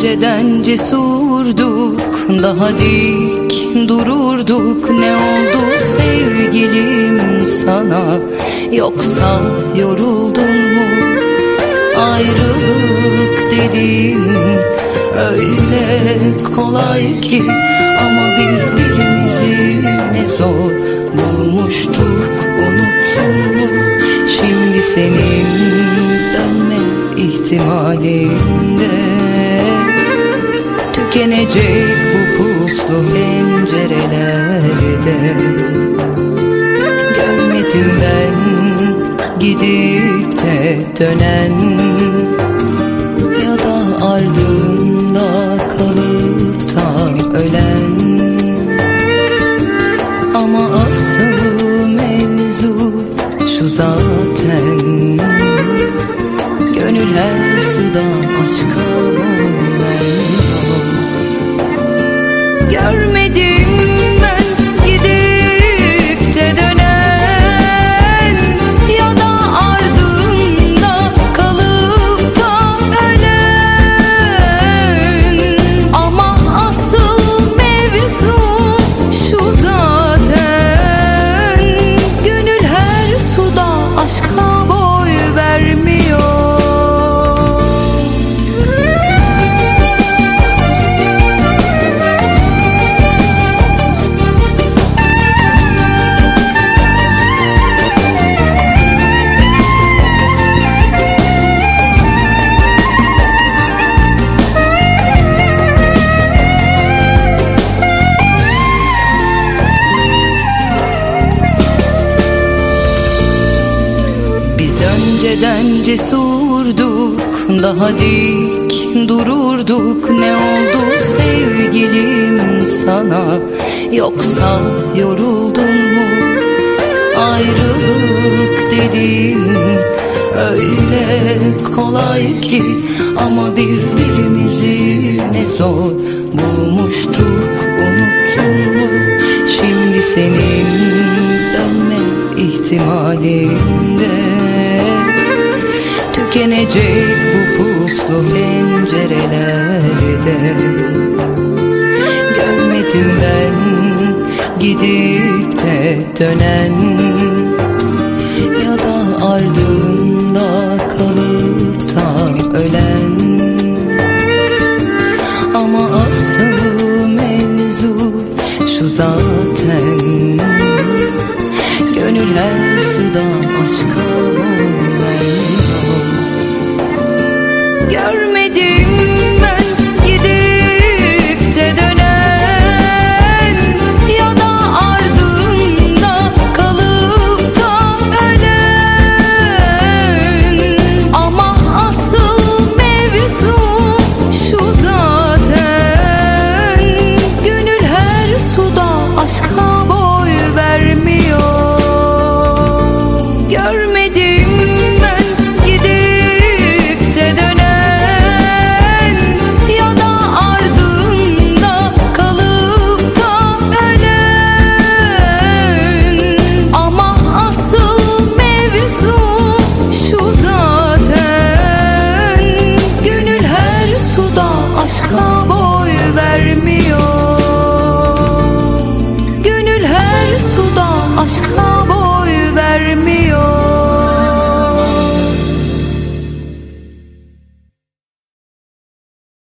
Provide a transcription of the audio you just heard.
önceden cesurduk Daha dik dururduk. Ne oldu sevgilim sana? Yoksa yoruldun mu? Ayrılık dedim Öyle kolay ki. Ama birbirimizi ne zor Bulmuştuk unuttun mu? Şimdi senin dönme ihtimalinde Tükenecek bu puslu pencerelerde. Görmedim gidip de dönen Ya da ardında kalıp da ölen. Ama asıl mevzu şu zaten. Gönül her suda önceden cesurduk Daha dik dururduk. Ne oldu sevgilim sana? Yoksa yoruldun mu? Ayrılık dedim Öyle kolay ki. Ama birbirimizi ne zor Bulmuştuk unuttun mu? Şimdi senin dönme ihtimalinde Tükenecek bu puslu pencerelerde. Görmedim ben gidip de dönen Ya da ardında kalıp da ölen. Ama asıl mevzu şu zaten. Gönül her suda aşka boy vermiyor. Görmedim ben gidip de dönen Ya da ardında kalıp da ölen. Ama asıl mevzu şu zaten. Gönül her suda aşka boy vermiyor